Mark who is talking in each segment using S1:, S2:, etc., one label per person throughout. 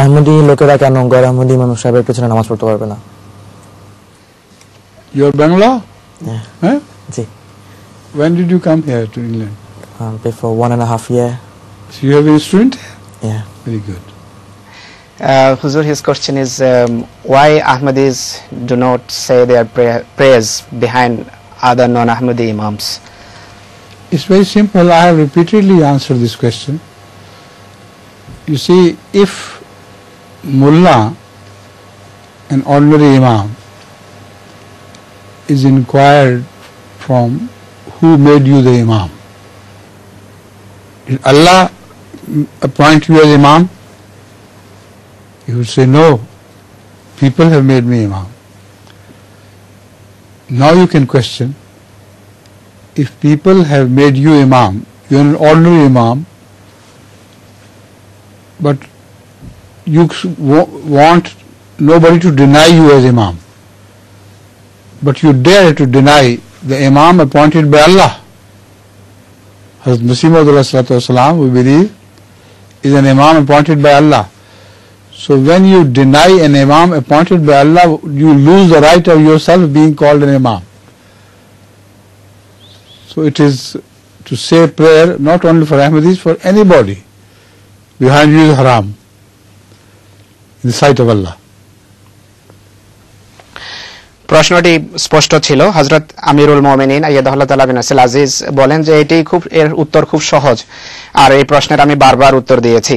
S1: আহমদি লোকেরা কেন গড় আহমদি মানুষ সাহেবের পেছনে নামাজ পড়তে পারবে না
S2: ইউর
S1: বাংলা
S2: হ্যাঁ
S1: জি
S2: When did you come here to England?
S1: Um, before one and a half year.
S2: So you have a student?
S1: Yeah.
S2: Very good.
S3: Uh, Huzur, his question is um, why Ahmadis do not say their pray prayers behind other non-Ahmadi Imams?
S2: It's very simple. I have repeatedly answered this question. You see, if mullah, an ordinary imam, is inquired from who made you the imam, did Allah appoint you as imam? He would say, no, people have made me imam. Now you can question, if people have made you imam, you're an ordinary imam, but you want nobody to deny you as imam, but you dare to deny the imam appointed by Allah. Hazrat Masih we believe, is an imam appointed by Allah. So when you deny an imam appointed by Allah, you lose the right of yourself being called an imam. So it is to say prayer not only for Ahmadis, for anybody behind you is haram in the sight of.
S3: প্রশ্নটি স্পষ্ট ছিল। হজরত আমিরুল মোমিনিন আইয়াদাহুল্লাহ তালা আজিজ বলেন যে এটি খুব, এর উত্তর খুব সহজ। আর এই প্রশ্নের আমি বারবার উত্তর দিয়েছি।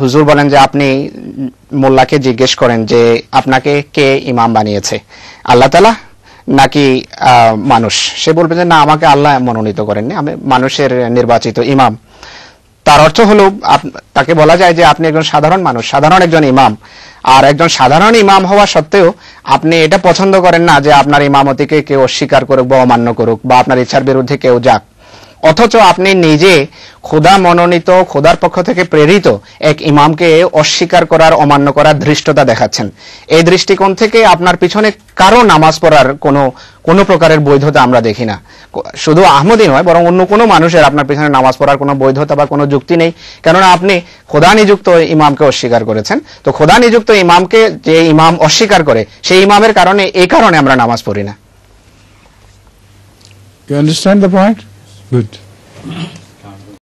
S3: হুজুর বলেন যে আপনি মোল্লাকে জিজ্ঞেস করেন যে আপনাকে কে ইমাম বানিয়েছে? আল্লাহ তালা নাকি মানুষ? সে বলবে যে না, আমাকে আল্লাহ মনোনীত করেননি। আমি মানুষের নির্বাচিত ইমাম। তার অর্থ হলো তাকে বলা যায় যে আপনি একজন সাধারণ মানুষ, সাধারণ একজন ইমাম। আর একজন সাধারণ ইমাম হওয়া সত্ত্বেও আপনি এটা পছন্দ করেন না যে আপনার ইমামতিকে কেউ অস্বীকার করুক বা অমান্য করুক বা আপনার ইচ্ছার বিরুদ্ধে কেউ যাক। অথচ আপনি নিজে খোদা মনোনীত খোদার পক্ষ থেকে প্রেরিত এক ইমামকে অস্বীকার করার, অমান্য করার ধৃষ্টতা দেখাচ্ছেন। এই দৃষ্টিকোণ থেকে আপনার পিছনে কারও নামাজ পড়ার কোনো কোনো প্রকারের বৈধতা আমরা দেখি না। শুধু আহমদি নয়, বরং অন্য কোনো মানুষের আপনার পিছনে নামাজ পড়ার কোনো বৈধতা বা কোনো যুক্তি নেই। কেননা আপনি খোদা নিযুক্ত ইমামকে অস্বীকার করেছেন। তো খোদা নিযুক্ত ইমামকে যে ইমাম অস্বীকার করে, সেই ইমামের কারণে এই কারণে আমরা নামাজ পড়ি না।
S2: You understand the point? Good.